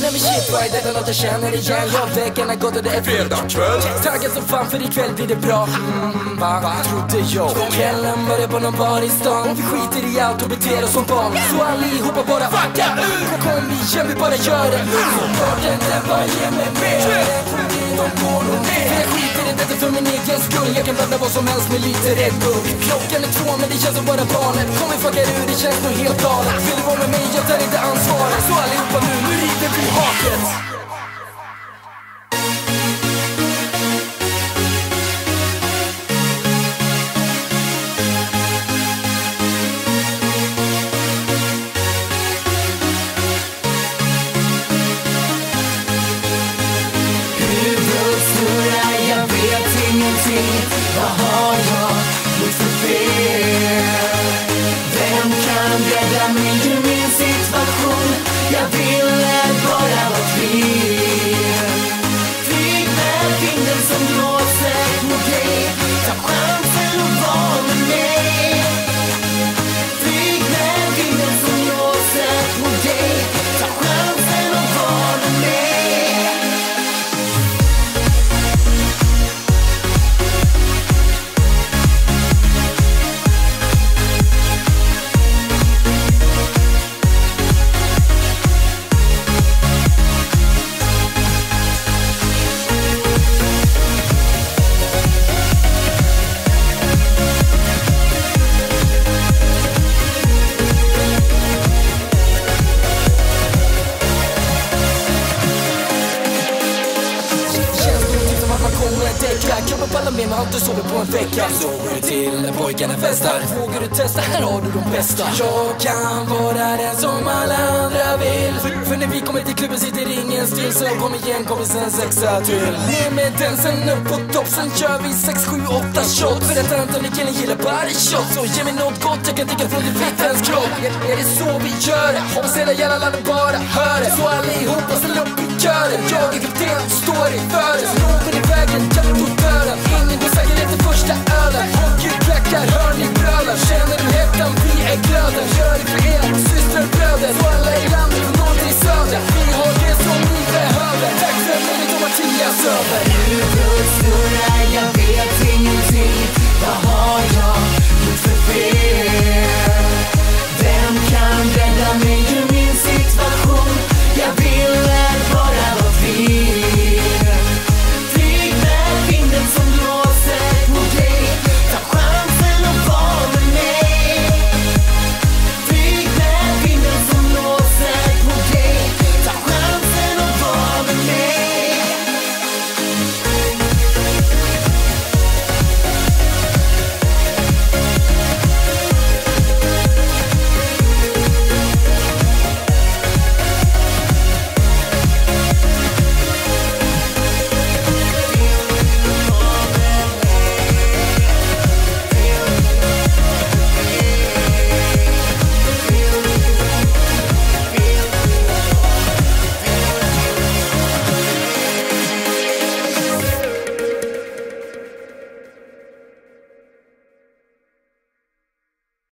Nej men shit vad är detta nåt jag känner igen? Jag veckan har gått och det är Fredagskväll. Taggad som fan för ikväll blir det bra. Mm, va? Trodde jag. Kvällen börjar på någon bar i stan. Och vi skiter i allt och beter oss som barn. Så allihopa bara fucka ur Kom igen vi bara gör det. Så Parten den bara ger mig mer de går och ner Jag skiter i detta för min egen skull Jag kan blanda vad som helst med lite Red Bull Klockan är två men det känns som bara barnet. Kom vi fuckar ur, det känns nog helt galet. Vill du vara med mig? Jag tar inte ansvar. Ingenting Vad har jag gjort för fel? Vem kan rädda mig ur min att däcka Kroppen pallar med, man har inte sovit på en vecka Så går det till när pojkarna festar. Vågar du testa? Här har du de bästa. Jag kan vara den som alla andra vill. För, för när vi kommer till klubben sitter ingen still. Så kom igen kompisen sexa till. Ner med den, sen upp på topp Sen kör vi sex, sju, åtta shots. För att Anton killen gillar body shots. Så ge mig något gott jag kan dricka från din flickväns kropp. Är, är det så vi gör det? Hoppas hela jävla landet bara hör det. Så allihopa ställ upp i kören Jag är kapten, står i fören Känner du hettan? Vi är glöden Gör det för er, systrar bröder Så alla i landet,